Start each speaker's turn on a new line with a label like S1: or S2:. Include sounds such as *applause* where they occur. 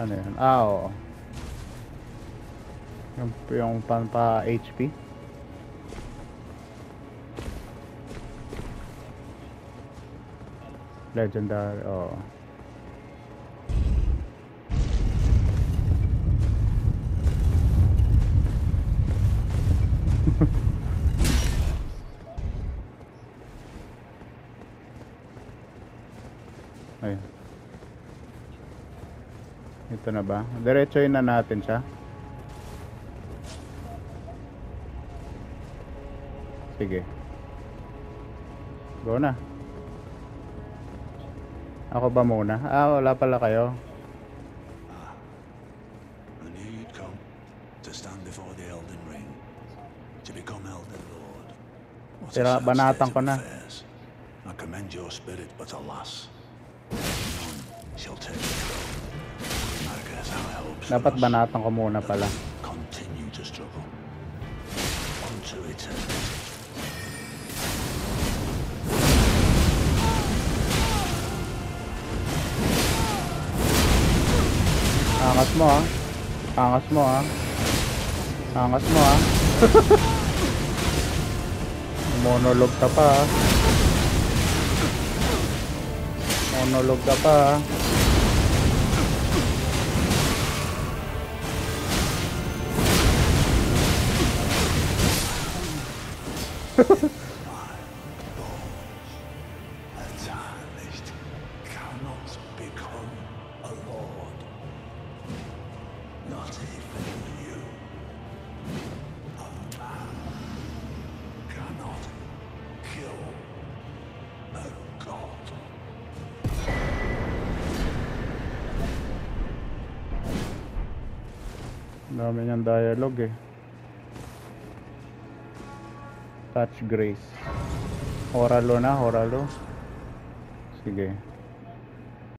S1: Ano yun? Ah, oo. Yung, yung pan pa HP. Legendary, oo. *laughs* Ayun. Ito na ba? Diretsoin na natin siya. Sige. Go na. Ako ba muna? Ah, wala pala kayo.
S2: I knew you'd come to stand before the Elden Ring, to become Elden Lord. What a
S1: Tira,
S2: sad
S1: banatan ko na.
S2: I commend your spirit, but alas, none shall take
S1: Dapat banatan ko muna pala.
S2: continue to struggle unto eternity.
S1: Angas mo ah. Angas mo ah. Angas mo ah. *laughs* Monolog ka pa ah. Monolog ka pa ah. Da, menjan da je logi. Touch Grace. Horalo na, Horalo. Sige.